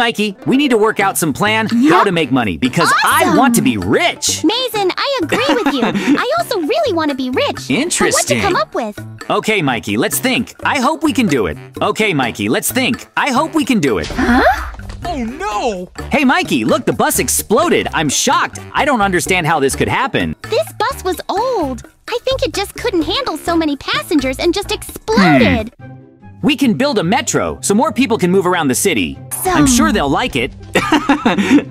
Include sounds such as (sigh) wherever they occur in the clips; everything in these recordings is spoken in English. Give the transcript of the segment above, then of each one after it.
Hey, Mikey, we need to work out some plan how to make money because I want to be rich. Mason, I agree with you. (laughs) I also really want to be rich. So Interesting. what'd you come up with? Okay, Mikey, let's think. I hope we can do it. Okay, Mikey, let's think. I hope we can do it. Huh? Oh no! Hey, Mikey, look, the bus exploded. I'm shocked. I don't understand how this could happen. This bus was old. I think it just couldn't handle so many passengers and just exploded. Hmm. We can build a metro so more people can move around the city. So- I'm sure they'll like it. (laughs)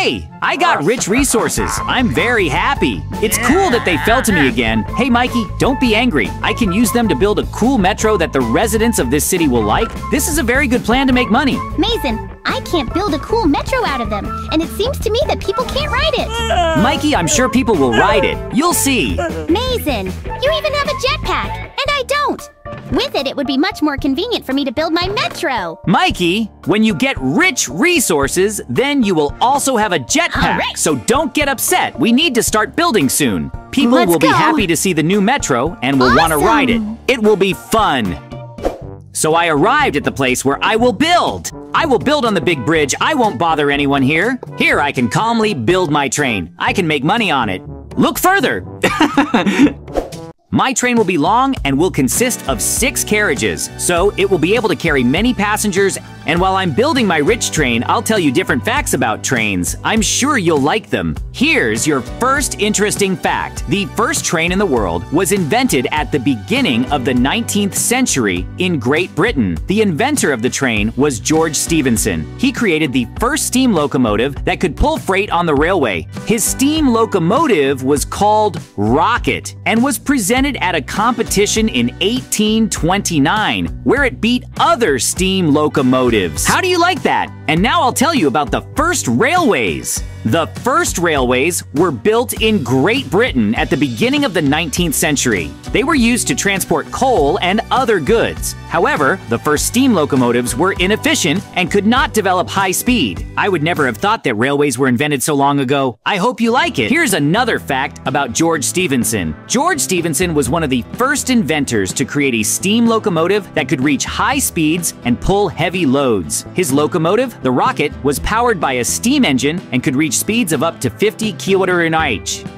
Hooray! I got rich resources. I'm very happy. It's cool that they fell to me again. Hey, Mikey, don't be angry. I can use them to build a cool metro that the residents of this city will like. This is a very good plan to make money. Mason, I can't build a cool metro out of them, and it seems to me that people can't ride it. Mikey, I'm sure people will ride it. You'll see. Mason, you even have a jetpack, and I don't. With it, it would be much more convenient for me to build my metro. Mikey, when you get rich resources, then you will also have a jetpack. Alright. So don't get upset. We need to start building soon. People Let's will be happy to see the new metro and will want to ride it. It will be fun. So I arrived at the place where I will build. I will build on the big bridge. I won't bother anyone here. Here I can calmly build my train. I can make money on it. Look further. (laughs) My train will be long and will consist of six carriages, so it will be able to carry many passengers. And while I'm building my rich train, I'll tell you different facts about trains. I'm sure you'll like them. Here's your first interesting fact the first train in the world was invented at the beginning of the 19th century in Great Britain. The inventor of the train was George Stephenson. He created the first steam locomotive that could pull freight on the railway. His steam locomotive was called Rocket and was presented at a competition in 1829 where it beat other steam locomotives. How do you like that? And now I'll tell you about the first railways. The first railways were built in Great Britain at the beginning of the 19th century. They were used to transport coal and other goods. However, the first steam locomotives were inefficient and could not develop high speed. I would never have thought that railways were invented so long ago. I hope you like it. Here's another fact about George Stephenson. George Stephenson was one of the first inventors to create a steam locomotive that could reach high speeds and pull heavy loads. His locomotive, the Rocket, was powered by a steam engine and could reach speeds of up to 50 km an hour.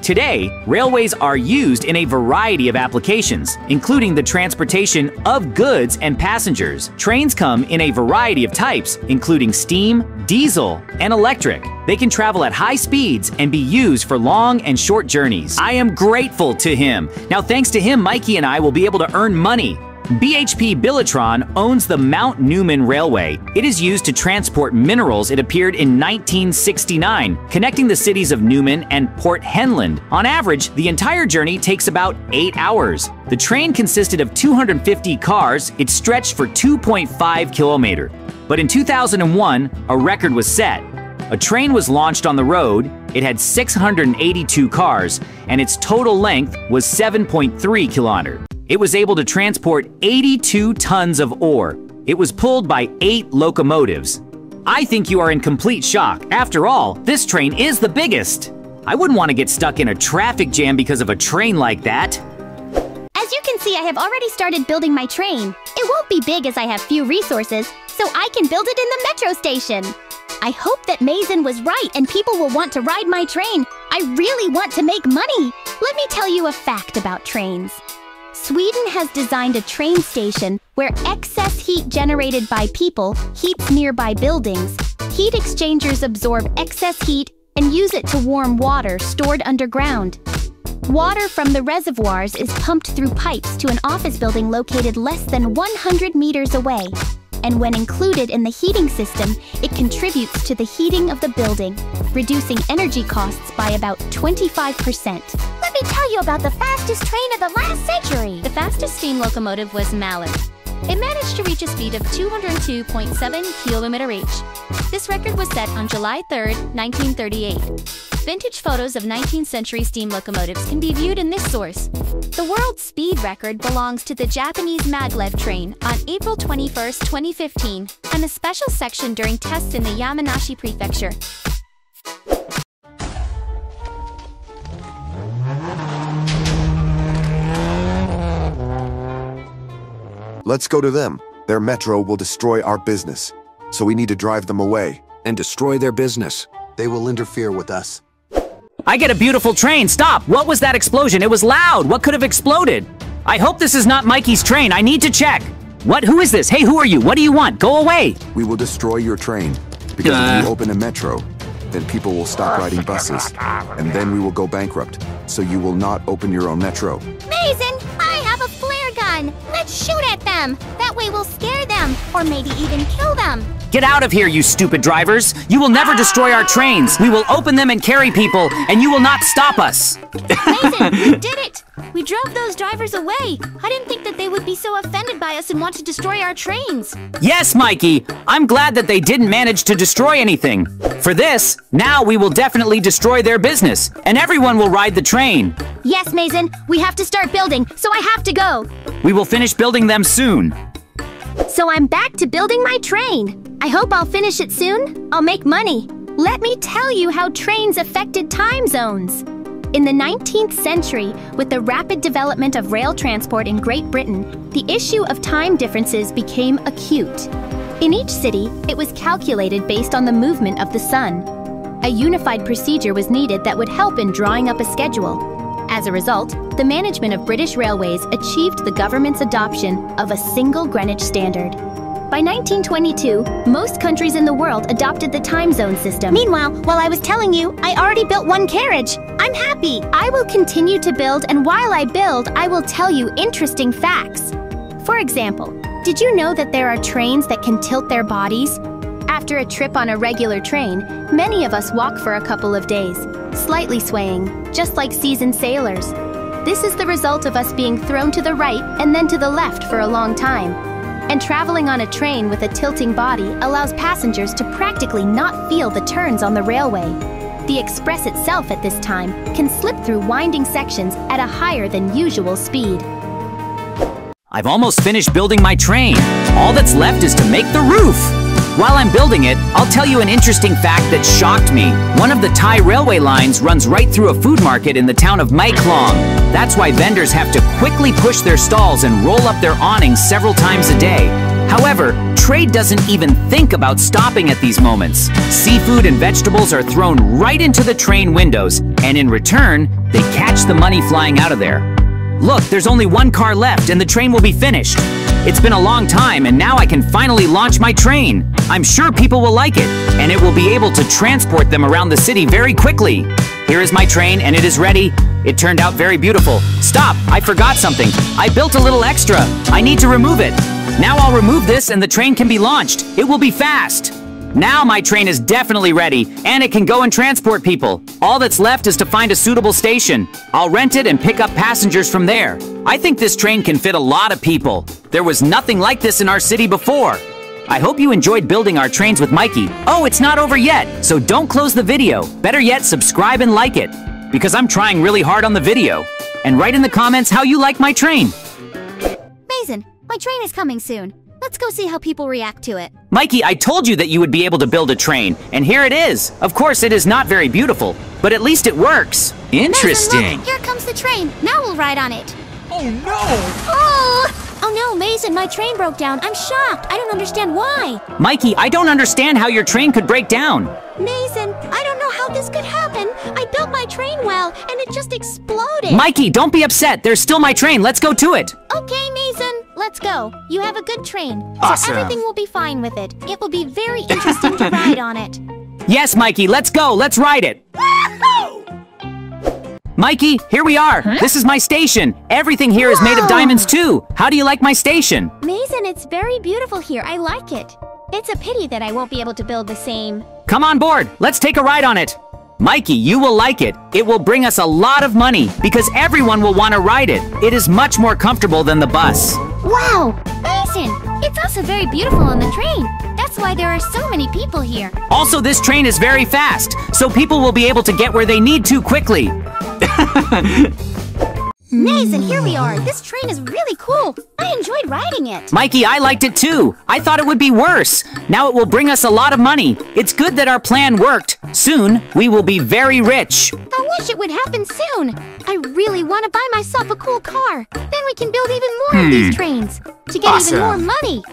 Today, railways are used in a variety of applications, including the transportation of goods and passengers. Trains come in a variety of types, including steam, diesel, and electric. They can travel at high speeds and be used for long and short journeys. I am grateful to him. Now, thanks to him, Mikey and I will be able to earn money. BHP Billiton owns the Mount Newman Railway. It is used to transport minerals. It appeared in 1969, connecting the cities of Newman and Port Hedland. On average, the entire journey takes about eight hours. The train consisted of 250 cars. It stretched for 2.5 kilometer. But in 2001, a record was set. A train was launched on the road. It had 682 cars, and its total length was 7.3 kilometer. It was able to transport 82 tons of ore. It was pulled by eight locomotives. I think you are in complete shock. After all, this train is the biggest. I wouldn't want to get stuck in a traffic jam because of a train like that. As you can see, I have already started building my train. It won't be big as I have few resources, so I can build it in the metro station. I hope that Mason was right and people will want to ride my train. I really want to make money. Let me tell you a fact about trains. Sweden has designed a train station where excess heat generated by people heats nearby buildings. Heat exchangers absorb excess heat and use it to warm water stored underground. Water from the reservoirs is pumped through pipes to an office building located less than 100 meters away. And when included in the heating system, it contributes to the heating of the building, reducing energy costs by about 25%. Let me tell you about the fastest train of the last century. The fastest steam locomotive was Mallard. It managed to reach a speed of 202.7 km/h. This record was set on July 3, 1938. Vintage photos of 19th century steam locomotives can be viewed in this source. The world speed record belongs to the Japanese maglev train on April 21, 2015, and a special section during tests in the Yamanashi prefecture. Let's go to them. Their metro will destroy our business, so we need to drive them away. And destroy their business. They will interfere with us. I get a beautiful train. Stop. What was that explosion? It was loud. What could have exploded? I hope this is not Mikey's train. I need to check. What? Who is this? Hey, who are you? What do you want? Go away. We will destroy your train. Because Uh. if you open a metro, then people will stop riding buses. And then we will go bankrupt. So you will not open your own metro. Mason, I have a gun. Let's shoot at them. That way we'll scare them, or maybe even kill them. Get out of here, you stupid drivers. You will never destroy our trains. We will open them and carry people, and you will not stop us. Mason, we did it! We drove those drivers away. I didn't think that they would be so offended by us and want to destroy our trains. Yes, Mikey. I'm glad that they didn't manage to destroy anything. For this, now we will definitely destroy their business, and everyone will ride the train. Yes, Mason, we have to start building, so I have to go. We will finish building them soon. So I'm back to building my train. I hope I'll finish it soon. I'll make money. Let me tell you how trains affected time zones. In the 19th century, with the rapid development of rail transport in Great Britain, the issue of time differences became acute. In each city, it was calculated based on the movement of the sun. A unified procedure was needed that would help in drawing up a schedule. As a result, the management of British Railways achieved the government's adoption of a single Greenwich Standard. By 1922, most countries in the world adopted the time zone system. Meanwhile, while I was telling you, I already built one carriage. I'm happy. I will continue to build, and while I build, I will tell you interesting facts. For example, did you know that there are trains that can tilt their bodies? After a trip on a regular train, many of us walk for a couple of days, slightly swaying, just like seasoned sailors. This is the result of us being thrown to the right and then to the left for a long time. And traveling on a train with a tilting body allows passengers to practically not feel the turns on the railway. The express itself at this time can slip through winding sections at a higher than usual speed. I've almost finished building my train. All that's left is to make the roof. While I'm building it, I'll tell you an interesting fact that shocked me. One of the Thai railway lines runs right through a food market in the town of Mae Klong. That's why vendors have to quickly push their stalls and roll up their awnings several times a day. However, trade doesn't even think about stopping at these moments. Seafood and vegetables are thrown right into the train windows, and in return, they catch the money flying out of there. Look, there's only one car left and the train will be finished. It's been a long time and now I can finally launch my train. I'm sure people will like it and it will be able to transport them around the city very quickly. Here is my train and it is ready. It turned out very beautiful. Stop, I forgot something. I built a little extra. I need to remove it. Now I'll remove this and the train can be launched. It will be fast. Now my train is definitely ready, and it can go and transport people. All that's left is to find a suitable station. I'll rent it and pick up passengers from there. I think this train can fit a lot of people. There was nothing like this in our city before. I hope you enjoyed building our trains with Mikey. Oh, it's not over yet, so don't close the video. Better yet, subscribe and like it, because I'm trying really hard on the video. And write in the comments how you like my train. Mason, my train is coming soon. Let's go see how people react to it. Mikey, I told you that you would be able to build a train, and here it is. Of course, it is not very beautiful, but at least it works. Interesting. Mason, look, here comes the train. Now we'll ride on it. Oh no! Oh! Oh no, Mason, my train broke down. I'm shocked. I don't understand why. Mikey, I don't understand how your train could break down. Mason, I don't know how this could happen. I built my train well, and it just exploded. Mikey, don't be upset. There's still my train. Let's go to it. Okay, Mason, let's go. You have a good train, so everything will be fine with it. It will be very interesting to ride on it. (laughs) Yes, Mikey, let's go. Let's ride it. Mikey, here we are. This is my station. Everything here is made of diamonds too. How do you like my station? Mason, it's very beautiful here. I like it. It's a pity that I won't be able to build the same. Come on board. Let's take a ride on it. Mikey, you will like it. It will bring us a lot of money because everyone will want to ride it. It is much more comfortable than the bus. Wow! Mason, it's also very beautiful on the train. That's why there are so many people here. Also, this train is very fast, so people will be able to get where they need to quickly. (laughs) Mason, here we are. This train is really cool. I enjoyed riding it. Mikey, I liked it too. I thought it would be worse. Now it will bring us a lot of money. It's good that our plan worked. Soon, we will be very rich. I wish it would happen soon. I really want to buy myself a cool car. Then we can build even more more of these hmm. trains to get even more money.